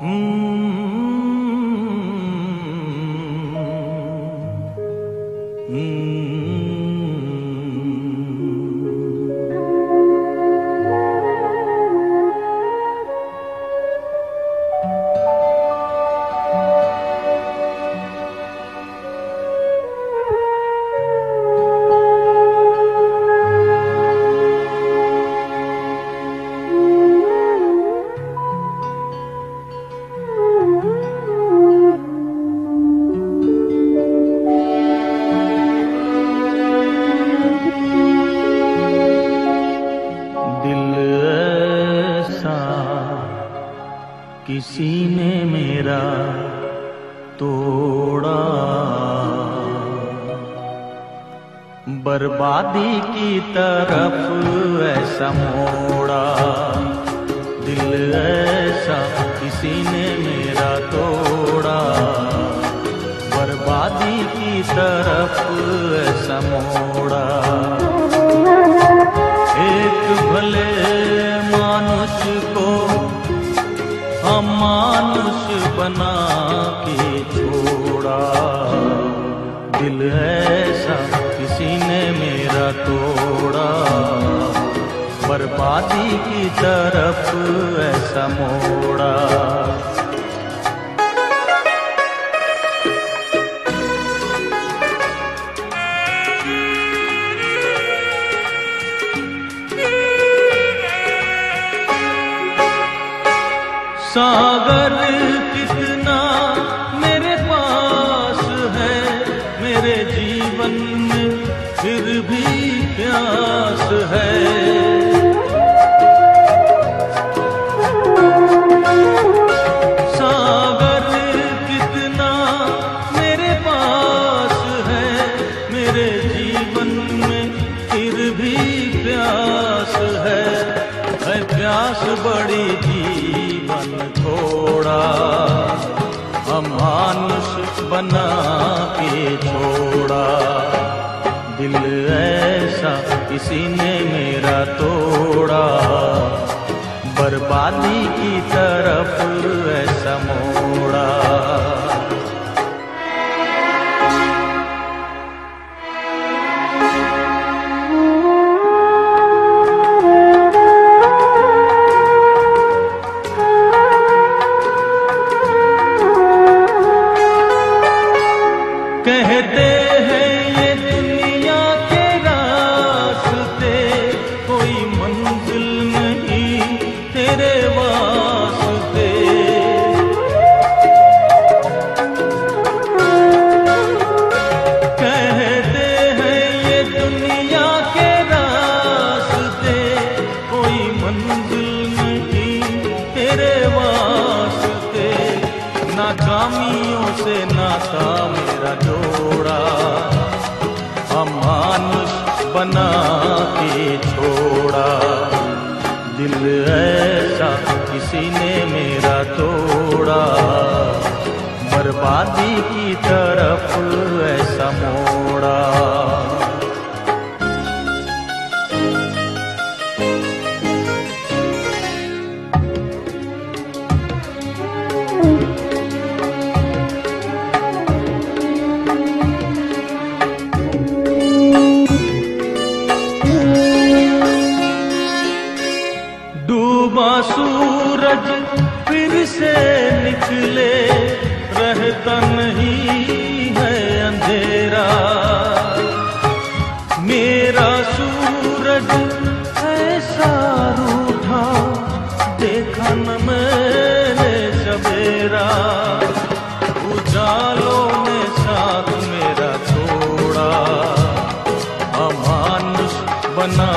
Mm. किसी ने मेरा तोड़ा। बर्बादी की तरफ़ ऐसा मोड़ा। दिल ऐसा किसी ने मेरा तोड़ा। बर्बादी की तरफ़ ऐसा मोड़ा। अमानुष बना के छोड़ा। दिल ऐसा, किसी ने मेरा तोड़ा। बर्बादी की तरफ़ ऐसा मोड़ा। सागर कितना मेरे पास है, मेरे जीवन में फिर भी प्यास है। सागर कितना मेरे पास है, मेरे जीवन में फिर भी प्यास है। है प्यास बड़ी जीवन थोड़ा हम मानुष बना के छोड़ा। दिल ऐसा किसी ने मेरा तोड़ा। बर्बादी की तरफ़ कहते हैं ये दुनिया के रास्ते कोई मंजिल नहीं तेरे नाकामियों से नाता मेरा जोड़ा। हम मानुष बना के छोड़ा। दिल ऐसा किसी ने मेरा तोड़ा। बर्बादी की तरफ़ ऐसा मोड़ा। सूरज फिर से निकले, रहता नहीं है अंधेरा। मेरा सूरज ऐसा रूठा, देखा न मैंने सवेरा। उजालों ने साथ मेरा छोड़ा, अमानुष बना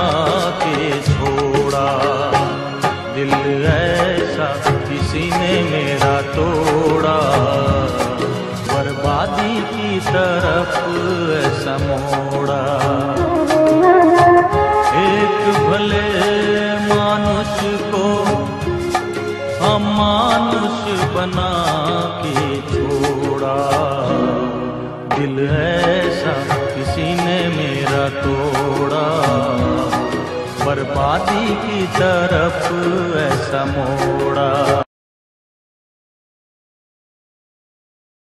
के छोड़ा। दिल ऐसा किसी ने मेरा तोड़ा। बर्बादी की तरफ़ ऐसा मोड़ा। एक भले बर्बादी की तरफ़ ऐसा मोड़ा।